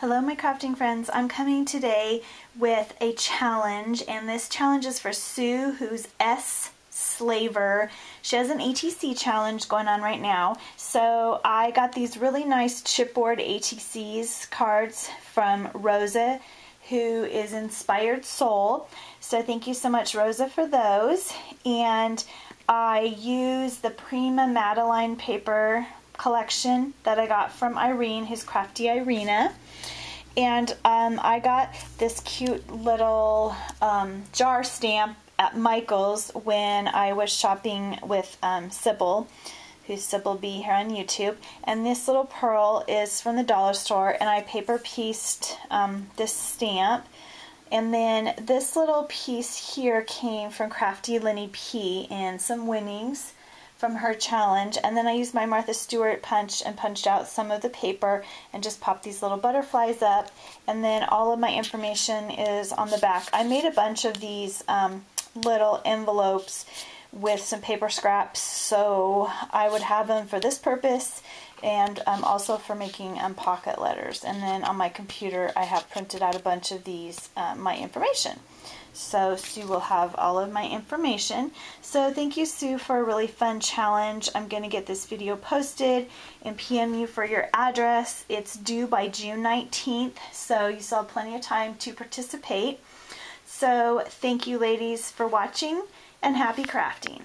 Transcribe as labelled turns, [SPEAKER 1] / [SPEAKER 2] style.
[SPEAKER 1] Hello my crafting friends, I'm coming today with a challenge and this challenge is for Sue who's S Slaver. She has an ATC challenge going on right now. So I got these really nice chipboard ATCs cards from Rosa who is Inspired Soul. So thank you so much Rosa for those. And I use the Prima Madeline paper collection that I got from Irene, who's Crafty Irina. And um, I got this cute little um, jar stamp at Michael's when I was shopping with um, Sybil, who's Sybil B here on YouTube. And this little pearl is from the dollar store, and I paper pieced um, this stamp. And then this little piece here came from Crafty Lenny P and some winnings from her challenge and then I used my Martha Stewart punch and punched out some of the paper and just popped these little butterflies up and then all of my information is on the back. I made a bunch of these um, little envelopes with some paper scraps so I would have them for this purpose and um, also for making um, pocket letters and then on my computer I have printed out a bunch of these uh, my information. So Sue will have all of my information. So thank you, Sue, for a really fun challenge. I'm going to get this video posted and PM you for your address. It's due by June 19th, so you still have plenty of time to participate. So thank you, ladies, for watching, and happy crafting.